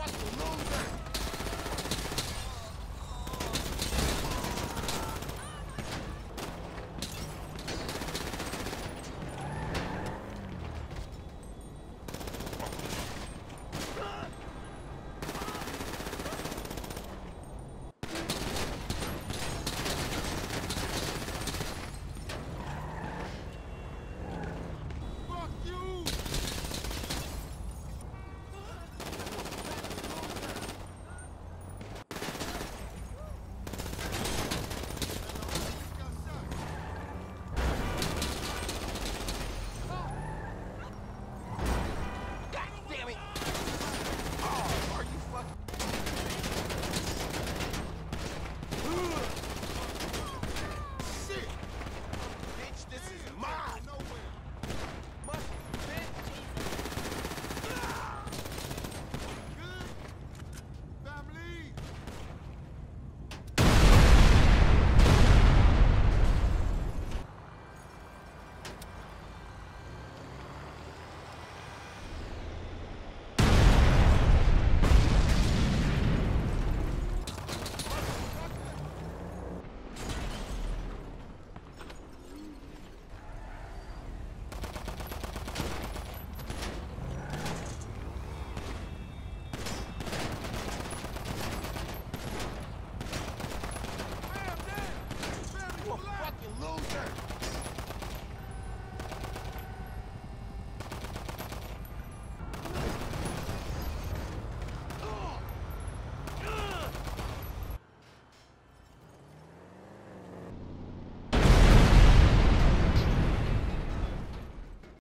Fuck